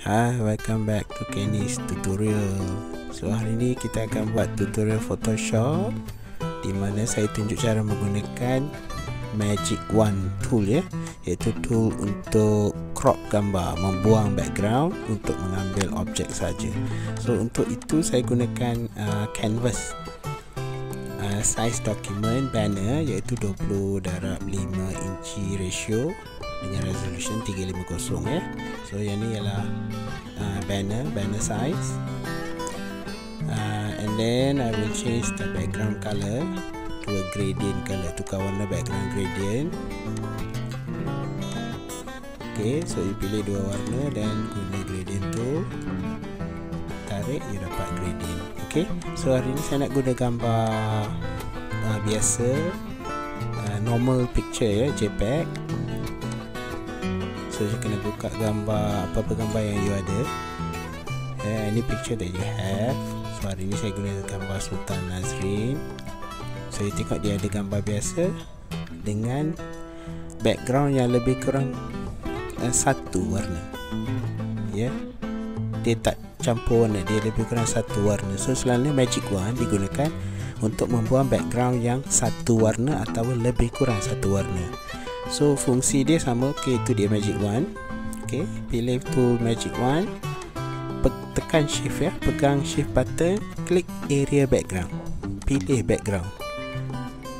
Hai, welcome back to Kenny's tutorial. So hari ini kita akan buat tutorial Photoshop di mana saya tunjuk cara menggunakan Magic Wand tool ya, iaitu tool untuk crop gambar, membuang background untuk mengambil objek saja. So untuk itu saya gunakan uh, canvas uh, size document banner iaitu 20 darab 5 inci ratio dengan resolution 350 ya. So yang ni ialah uh, banner, banner size. Uh, and then I will change the background color to a gradient color. Tukar warna background gradient. Okay, so you pilih dua warna dan guna gradient tu tarik, you dapat gradient. Okay, so hari ni saya nak guna gambar uh, biasa, uh, normal picture ya, JPEG. So you kena buka gambar Apa-apa gambar yang you ada. Yeah, Any picture that you have. So hari ni saya guna gambar Sultan Nazrin. So you tengok dia ada gambar biasa Dengan Background yang lebih kurang uh, Satu warna. Ya? Yeah. Dia tak campur warna Dia lebih kurang satu warna. So selalunya Magic Wand digunakan Untuk membuang background yang Satu warna Atau lebih kurang satu warna So fungsi dia sama. Okay itu dia magic wand. Okay Pilih tool magic wand. Tekan shift ya. Pegang shift button. Klik area background. Pilih background.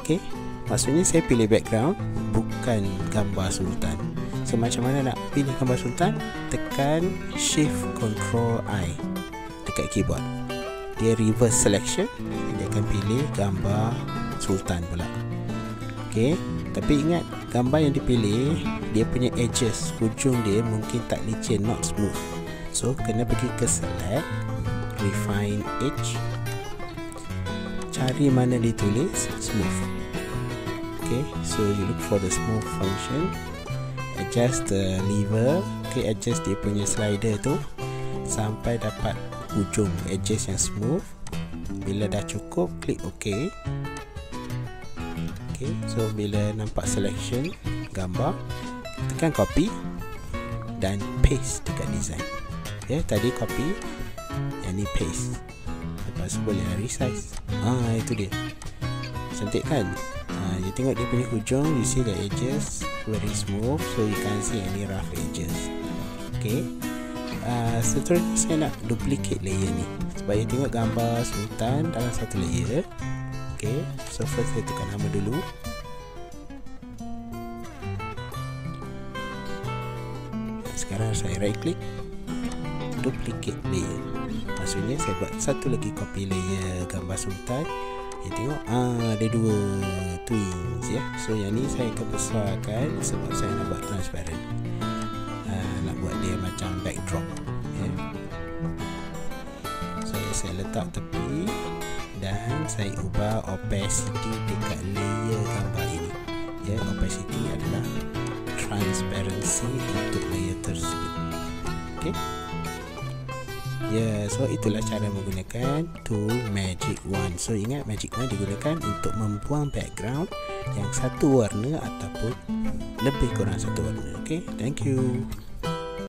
Okay Maksudnya saya pilih background Bukan gambar sultan. So macam mana nak pilih gambar sultan? Tekan shift control I Dekat keyboard. Dia reverse selection. Dia akan pilih gambar sultan pula. Okay tapi ingat gambar yang dipilih dia punya edges hujung dia mungkin tak licin not smooth. So kena pergi ke select refine edge cari mana ditulis smooth. Okay so you look for the smooth function. Adjust the lever. Okay adjust dia punya slider tu sampai dapat hujung edges yang smooth. Bila dah cukup klik ok okay. So bila nampak selection gambar Tekan copy Dan paste dekat design. Ya, okay, tadi copy Yang ni paste. Lepas tu boleh resize. Ah itu dia. Cantik kan? Ah, You tengok dia punya hujung You see the edges Very smooth So you can't see any rough edges. Okay. Uh, Seterusnya saya nak duplicate layer ni. You tengok gambar sultan dalam satu layer Okay, so first saya tukar nama dulu. Sekarang saya right click. Duplicate layer. Maksudnya saya buat satu lagi copy layer gambar sultan. Ya tengok, ah, ada dua twins ya. So yang ni saya akan besarkan sebab saya nak buat transparent. Uh, Nak buat dia macam backdrop ya. So saya letak tepi dan saya ubah opacity dekat layer gambar ini. Ya opacity adalah transparency untuk layer tersebut. Okey. Ya so itulah cara menggunakan tool magic wand. So ingat magic wand digunakan untuk membuang background yang satu warna ataupun lebih kurang satu warna. Okey thank you